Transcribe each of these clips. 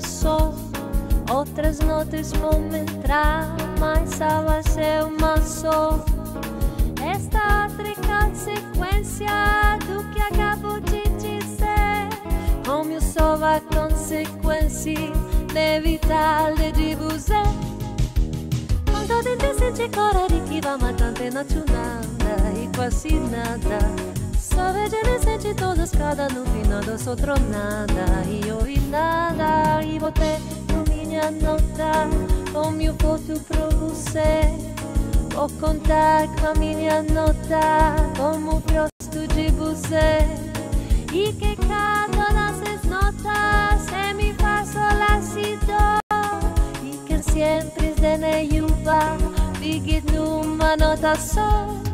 só. Outras notas vão entrar, mas só vai ser uma só. Esta outra consequência do que acabo de dizer. Como eu só a consequência de evitar de você. Quando te senti coragem que va matante não nada e quase nada. Só vejo senti todos cada no final dos outro nada e ouvi nada e botei no minha nota com meu foto pra você. Vou contar com a minha nota como o rosto de você e que cada dessas notas se me faz lacido e que sempre de neiuva fique numa nota só.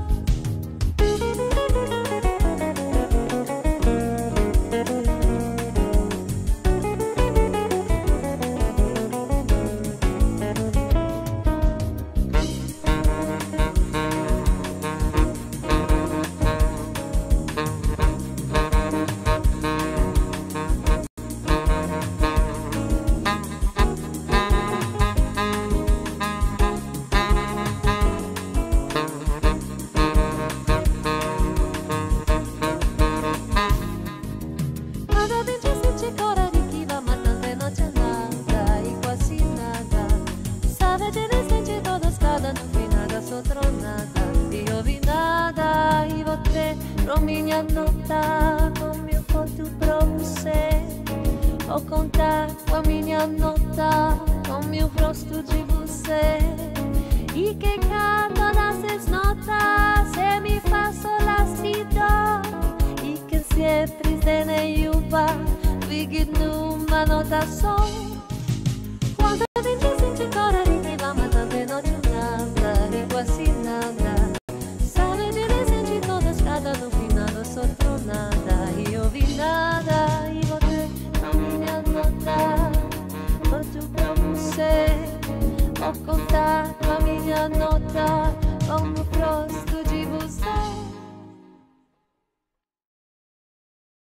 Ouvi nada e voltei pra minha nota com meu foto pra você. Vou contar com a minha nota com meu rosto de você. E que cada dessas notas se me faz lacido e que sempre de nenhuma fique numa nota só. Vou contar a minha nota como próximo.